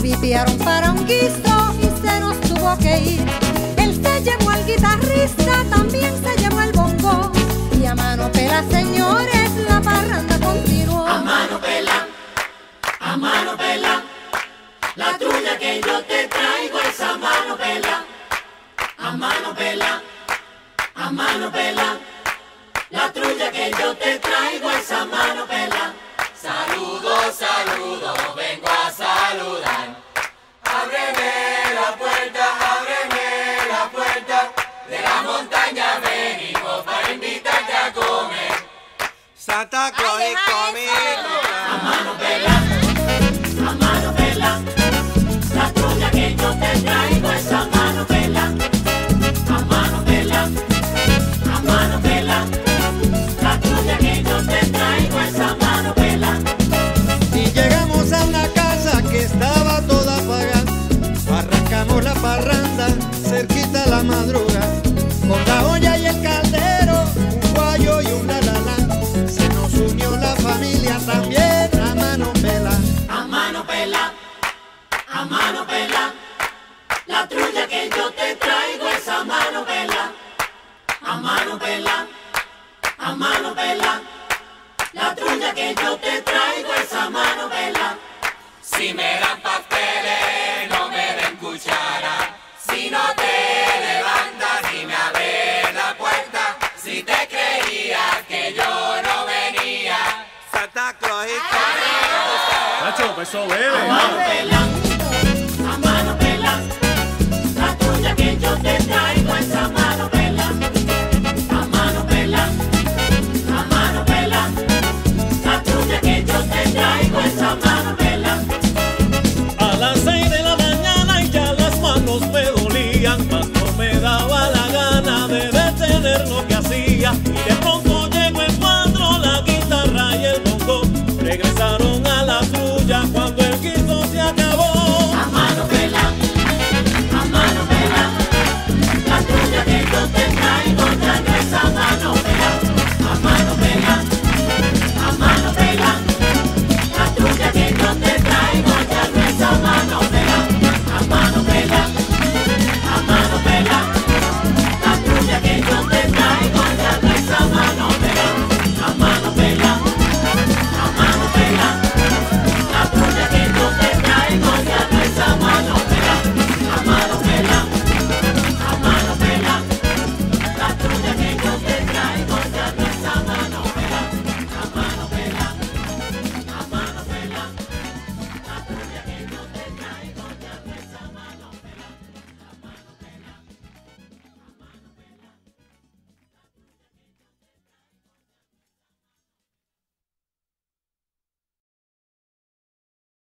vipiaron para un guiso y se nos tuvo que ir. Él se llevó al guitarrista, también se llevó el bongo. Y a mano pela, señores, la parranda continuó. A mano pela, a mano pela, la tuya que yo te traigo es a mano pela. A mano pela, a mano pela, la trulla que yo te traigo es a mano pela. Saludos montaña venimos para invitarte a comer. Santa Claus deja conmigo. A mano pela, a mano pela, la trulla que yo te traigo es a mano pela, a mano pela, a mano pela, la trulla que yo te traigo es a mano pela. Y llegamos a una casa que estaba toda apagada. Arrancamos la parranda, cerquita la madruga. Que yo te traigo es a mano pela, a mano pela, a mano pela, la trulla que yo te traigo es a mano pela. Si me dan pasteles, no me den cuchara, si no te levantas y me abres la puerta, si te creías que yo no venía. Santa Claus conmigo. Nacho, pues eso bebe. A mano pela, que yo te traigo es a mano vela, a mano vela, a mano vela. La tuya que yo te traigo es a mano vela. A las seis de la mañana y ya las manos me dolían, mas no me daba la gana de detener lo que hacía. Y de pronto llegó en cuatro la guitarra y el bongo, regresaron a